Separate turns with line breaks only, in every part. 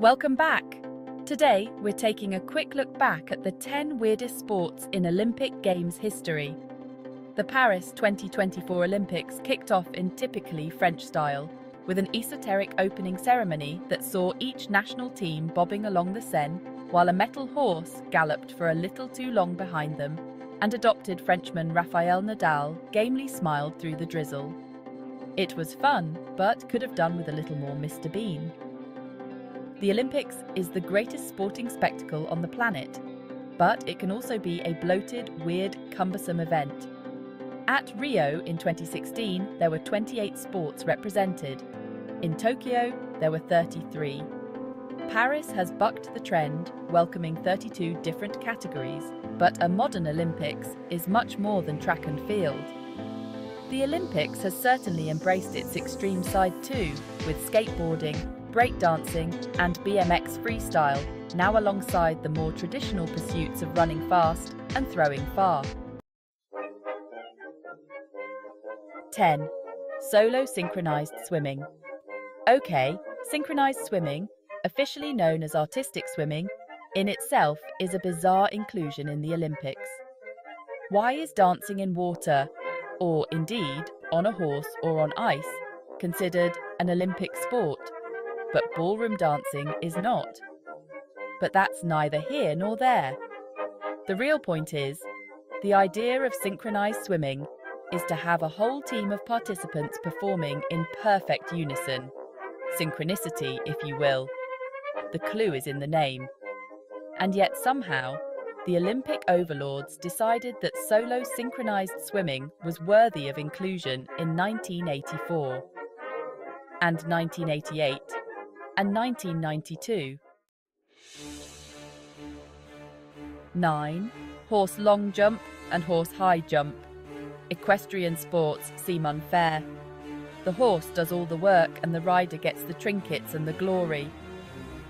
Welcome back! Today, we're taking a quick look back at the 10 weirdest sports in Olympic Games history. The Paris 2024 Olympics kicked off in typically French style, with an esoteric opening ceremony that saw each national team bobbing along the Seine while a metal horse galloped for a little too long behind them, and adopted Frenchman Rafael Nadal gamely smiled through the drizzle. It was fun, but could have done with a little more Mr. Bean. The Olympics is the greatest sporting spectacle on the planet, but it can also be a bloated, weird, cumbersome event. At Rio in 2016, there were 28 sports represented. In Tokyo, there were 33. Paris has bucked the trend, welcoming 32 different categories, but a modern Olympics is much more than track and field. The Olympics has certainly embraced its extreme side too, with skateboarding, breakdancing, and BMX freestyle, now alongside the more traditional pursuits of running fast and throwing far. 10. Solo synchronized swimming. Okay, synchronized swimming officially known as artistic swimming, in itself is a bizarre inclusion in the Olympics. Why is dancing in water, or indeed on a horse or on ice, considered an Olympic sport, but ballroom dancing is not? But that's neither here nor there. The real point is, the idea of synchronized swimming is to have a whole team of participants performing in perfect unison. Synchronicity, if you will. The clue is in the name. And yet somehow, the Olympic overlords decided that solo synchronized swimming was worthy of inclusion in 1984, and 1988, and 1992. 9. Horse long jump and horse high jump. Equestrian sports seem unfair. The horse does all the work and the rider gets the trinkets and the glory.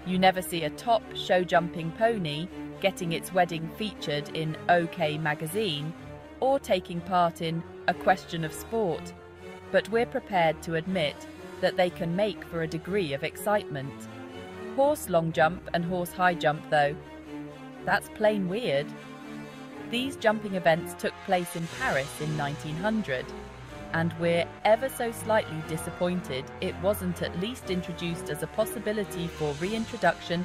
You never see a top show jumping pony getting its wedding featured in OK magazine or taking part in A Question of Sport, but we're prepared to admit that they can make for a degree of excitement. Horse long jump and horse high jump, though, that's plain weird. These jumping events took place in Paris in 1900 and we're ever so slightly disappointed it wasn't at least introduced as a possibility for reintroduction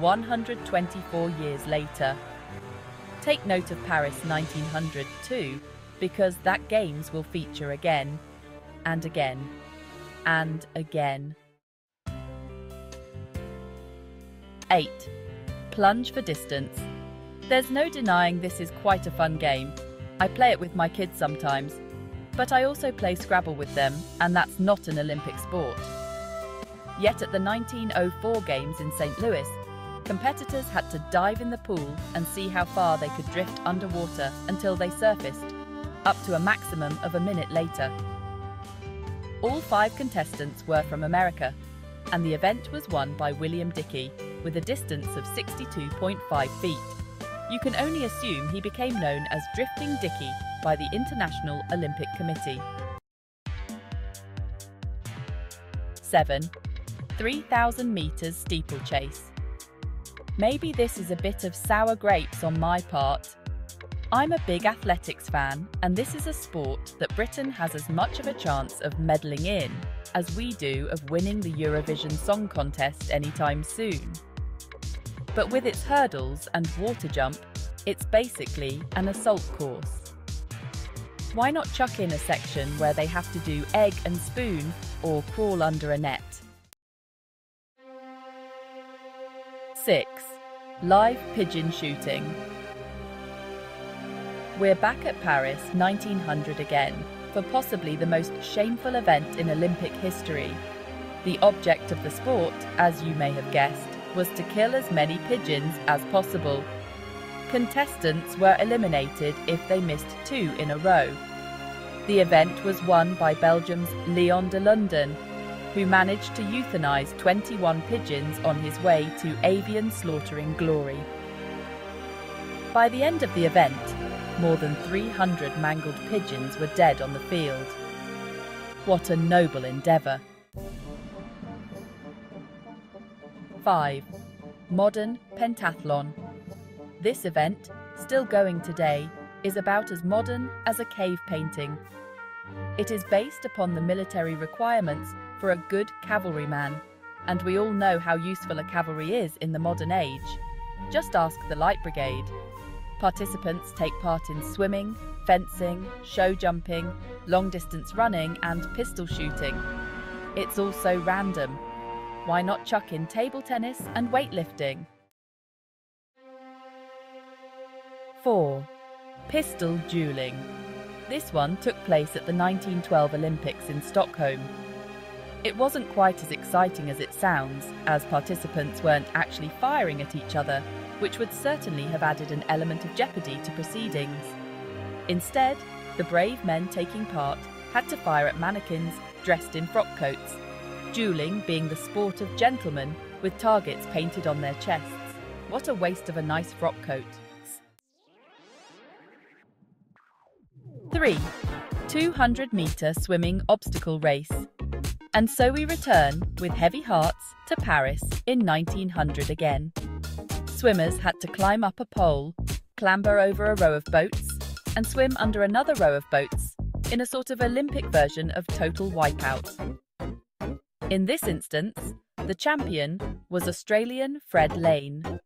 124 years later. Take note of Paris 1900 too, because that Games will feature again, and again, and again. 8. Plunge for distance. There's no denying this is quite a fun game. I play it with my kids sometimes, but I also play Scrabble with them, and that's not an Olympic sport. Yet at the 1904 Games in St. Louis, competitors had to dive in the pool and see how far they could drift underwater until they surfaced, up to a maximum of a minute later. All five contestants were from America, and the event was won by William Dickey with a distance of 62.5 feet. You can only assume he became known as Drifting Dickey by the International Olympic Committee. 7. 3,000 metres steeplechase. Maybe this is a bit of sour grapes on my part. I'm a big athletics fan, and this is a sport that Britain has as much of a chance of medalling in as we do of winning the Eurovision Song Contest anytime soon. But with its hurdles and water jump, it's basically an assault course. Why not chuck in a section where they have to do egg and spoon or crawl under a net? 6. Live pigeon shooting. We're back at Paris 1900 again for possibly the most shameful event in Olympic history. The object of the sport, as you may have guessed, was to kill as many pigeons as possible Contestants were eliminated if they missed two in a row. The event was won by Belgium's Leon de Lunden, who managed to euthanize 21 pigeons on his way to avian slaughtering glory. By the end of the event, more than 300 mangled pigeons were dead on the field. What a noble endeavour! 5. Modern Pentathlon. This event, still going today, is about as modern as a cave painting. It is based upon the military requirements for a good cavalryman, and we all know how useful a cavalry is in the modern age. Just ask the Light Brigade. Participants take part in swimming, fencing, show jumping, long distance running, and pistol shooting. It's also random. Why not chuck in table tennis and weightlifting? 4. Pistol dueling. This one took place at the 1912 Olympics in Stockholm. It wasn't quite as exciting as it sounds, as participants weren't actually firing at each other, which would certainly have added an element of jeopardy to proceedings. Instead, the brave men taking part had to fire at mannequins dressed in frock coats, dueling being the sport of gentlemen with targets painted on their chests. What a waste of a nice frock coat. 3. 200 metre swimming obstacle race. And so we return, with heavy hearts, to Paris in 1900 again. Swimmers had to climb up a pole, clamber over a row of boats, and swim under another row of boats in a sort of Olympic version of Total Wipeout. In this instance, the champion was Australian Fred Lane.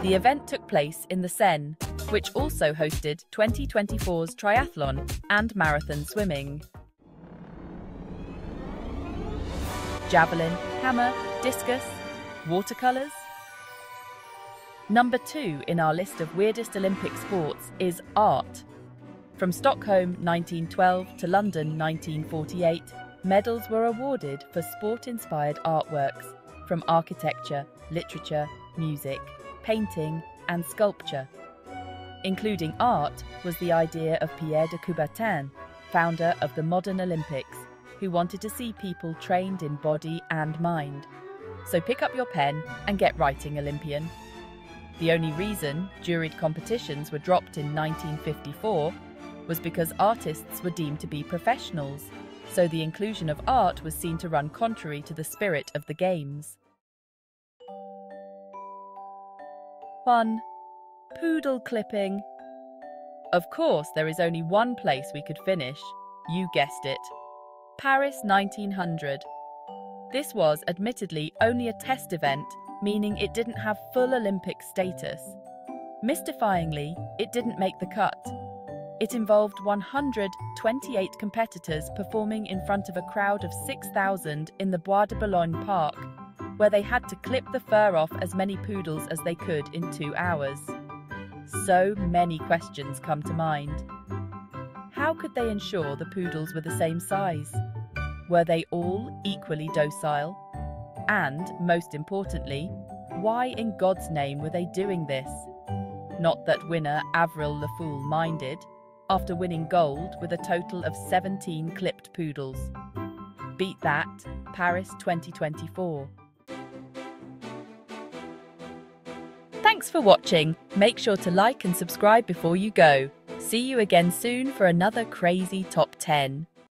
The event took place in the Seine, which also hosted 2024's triathlon and marathon swimming. Javelin, hammer, discus, watercolours, Number two in our list of weirdest Olympic sports is art. From Stockholm 1912 to London 1948, medals were awarded for sport inspired artworks from architecture, literature, music, painting, and sculpture. Including art was the idea of Pierre de Coubertin, founder of the modern Olympics, who wanted to see people trained in body and mind. So pick up your pen and get writing, Olympian. The only reason juried competitions were dropped in 1954 was because artists were deemed to be professionals, so the inclusion of art was seen to run contrary to the spirit of the Games. 1. Poodle clipping. Of course, there is only one place we could finish. You guessed it. Paris 1900. This was admittedly only a test event meaning it didn't have full Olympic status. Mystifyingly, it didn't make the cut. It involved 128 competitors performing in front of a crowd of 6,000 in the Bois de Boulogne Park, where they had to clip the fur off as many poodles as they could in two hours. So many questions come to mind. How could they ensure the poodles were the same size? Were they all equally docile? And, most importantly, why in God's name were they doing this? Not that winner Avril Lafool minded, after winning gold with a total of 17 clipped poodles. Beat that, Paris 2024. Thanks for watching. Make sure to like and subscribe before you go. See you again soon for another crazy top 10.